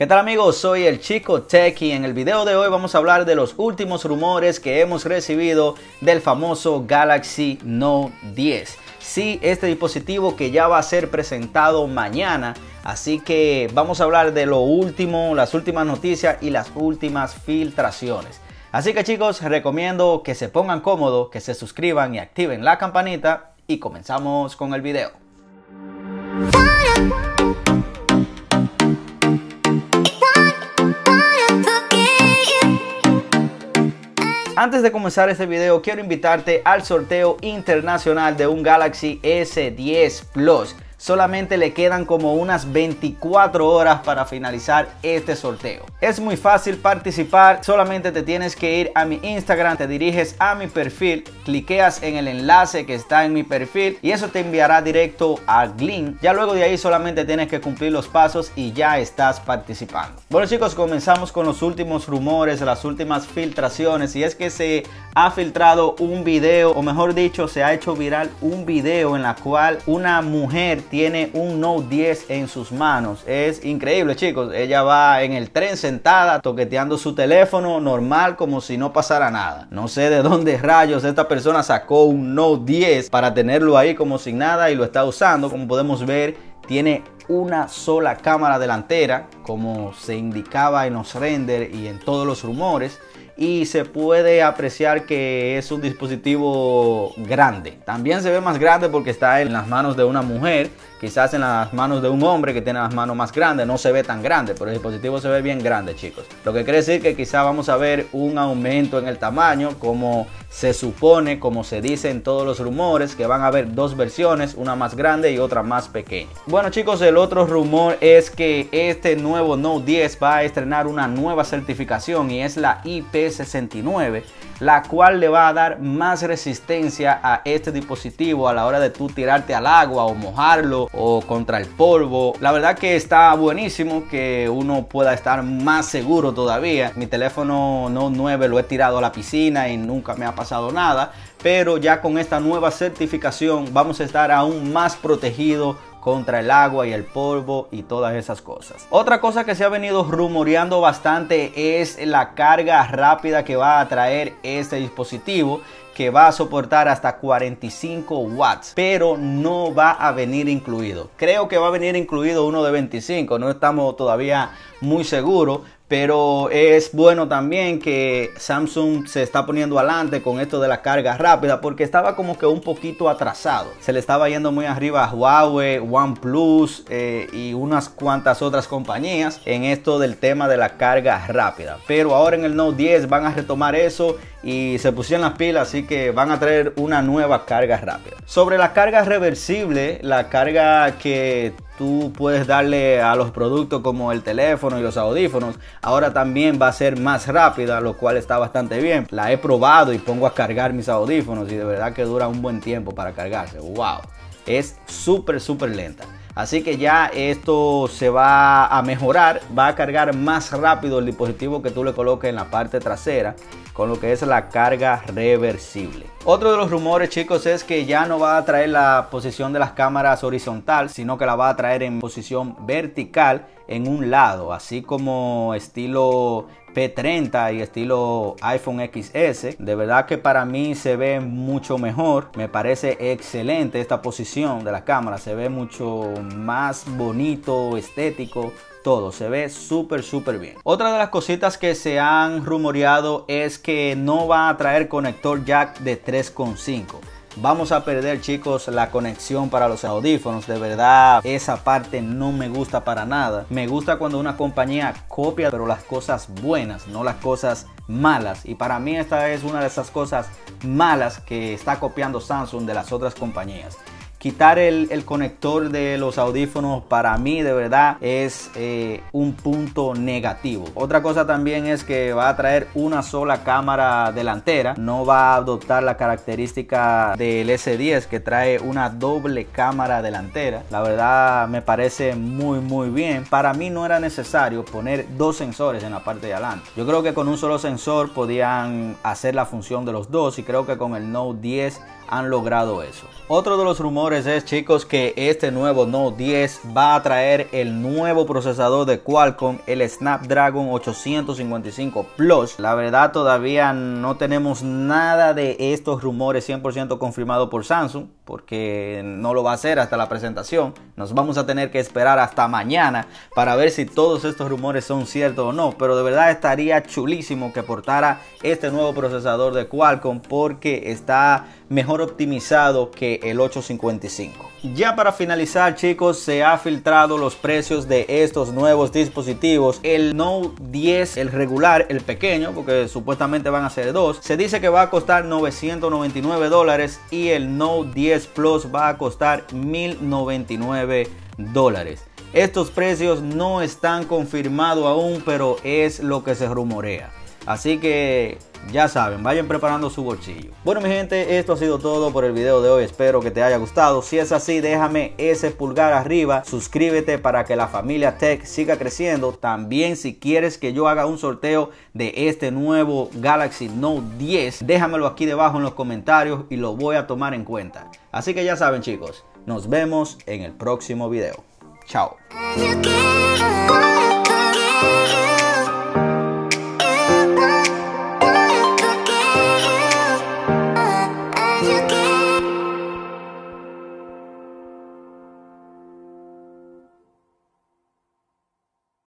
¿Qué tal amigos? Soy el Chico Tech y en el video de hoy vamos a hablar de los últimos rumores que hemos recibido del famoso Galaxy Note 10. Sí, este dispositivo que ya va a ser presentado mañana, así que vamos a hablar de lo último, las últimas noticias y las últimas filtraciones. Así que chicos, recomiendo que se pongan cómodos, que se suscriban y activen la campanita y comenzamos con el video. Antes de comenzar este video quiero invitarte al sorteo internacional de un Galaxy S10 Plus solamente le quedan como unas 24 horas para finalizar este sorteo. Es muy fácil participar, solamente te tienes que ir a mi Instagram, te diriges a mi perfil, cliqueas en el enlace que está en mi perfil y eso te enviará directo a Glin. Ya luego de ahí solamente tienes que cumplir los pasos y ya estás participando. Bueno chicos, comenzamos con los últimos rumores, las últimas filtraciones y es que se ha filtrado un video, o mejor dicho, se ha hecho viral un video en la cual una mujer tiene un Note 10 en sus manos. Es increíble, chicos. Ella va en el tren sentada, toqueteando su teléfono normal como si no pasara nada. No sé de dónde rayos esta persona sacó un Note 10 para tenerlo ahí como sin nada y lo está usando. Como podemos ver, tiene una sola cámara delantera, como se indicaba en los render y en todos los rumores y se puede apreciar que es un dispositivo grande. También se ve más grande porque está en las manos de una mujer, quizás en las manos de un hombre que tiene las manos más grandes, no se ve tan grande, pero el dispositivo se ve bien grande, chicos. Lo que quiere decir que quizás vamos a ver un aumento en el tamaño, como se supone, como se dice en todos los rumores, que van a haber dos versiones, una más grande y otra más pequeña. Bueno, chicos, el otro rumor es que este nuevo Note 10 va a estrenar una nueva certificación y es la IP 69 la cual le va a dar más resistencia a este dispositivo a la hora de tú tirarte al agua o mojarlo o contra el polvo. La verdad que está buenísimo que uno pueda estar más seguro todavía. Mi teléfono Note 9 lo he tirado a la piscina y nunca me ha pasado nada, pero ya con esta nueva certificación vamos a estar aún más protegidos contra el agua y el polvo y todas esas cosas. Otra cosa que se ha venido rumoreando bastante es la carga rápida que va a traer este dispositivo que va a soportar hasta 45 watts, pero no va a venir incluido. Creo que va a venir incluido uno de 25, no estamos todavía muy seguros, pero es bueno también que Samsung se está poniendo adelante con esto de la carga rápida porque estaba como que un poquito atrasado. Se le estaba yendo muy arriba a Huawei, OnePlus eh, y unas cuantas otras compañías en esto del tema de la carga rápida. Pero ahora en el Note 10 van a retomar eso y se pusieron las pilas, así que van a traer una nueva carga rápida. Sobre la carga reversible, la carga que tú puedes darle a los productos como el teléfono y los audífonos, ahora también va a ser más rápida, lo cual está bastante bien. La he probado y pongo a cargar mis audífonos y de verdad que dura un buen tiempo para cargarse. ¡Wow! Es súper, súper lenta. Así que ya esto se va a mejorar, va a cargar más rápido el dispositivo que tú le coloques en la parte trasera con lo que es la carga reversible. Otro de los rumores chicos es que ya no va a traer la posición de las cámaras horizontal, sino que la va a traer en posición vertical en un lado, así como estilo P30 y estilo iPhone XS. De verdad que para mí se ve mucho mejor. Me parece excelente esta posición de la cámara. Se ve mucho más bonito, estético todo, se ve súper súper bien. Otra de las cositas que se han rumoreado es que no va a traer conector jack de 3.5 vamos a perder chicos la conexión para los audífonos. De verdad esa parte no me gusta para nada. Me gusta cuando una compañía copia pero las cosas buenas no las cosas malas. Y para mí esta es una de esas cosas malas que está copiando Samsung de las otras compañías quitar el, conector de los audífonos para mí de verdad es eh, un punto negativo. Otra cosa también es que va a traer una sola cámara delantera. No va a adoptar la característica del S10 que trae una doble cámara delantera. La verdad me parece muy muy bien. Para mí no era necesario poner dos sensores en la parte de adelante. Yo creo que con un solo sensor podían hacer la función de los dos y creo que con el Note 10 han logrado eso. Otro de los rumores es, chicos, que este nuevo Note 10 va a traer el nuevo procesador de Qualcomm, el Snapdragon 855 Plus. La verdad todavía no tenemos nada de estos rumores 100% confirmado por Samsung, porque no lo va a hacer hasta la presentación. Nos vamos a tener que esperar hasta mañana para ver si todos estos rumores son ciertos o no. Pero de verdad estaría chulísimo que portara este nuevo procesador de Qualcomm porque está mejor optimizado que el 855. Ya para finalizar chicos se ha filtrado los precios de estos nuevos dispositivos. El Note 10, el regular, el pequeño, porque supuestamente van a ser dos, se dice que va a costar 999 dólares y el Note 10 Plus va a costar 1099 dólares. Estos precios no están confirmados aún, pero es lo que se rumorea. Así que ya saben, vayan preparando su bolsillo. Bueno mi gente, esto ha sido todo por el video de hoy. Espero que te haya gustado. Si es así, déjame ese pulgar arriba. Suscríbete para que la familia Tech siga creciendo. También si quieres que yo haga un sorteo de este nuevo Galaxy Note 10, déjamelo aquí debajo en los comentarios y lo voy a tomar en cuenta. Así que ya saben chicos, nos vemos en el próximo video. Chao.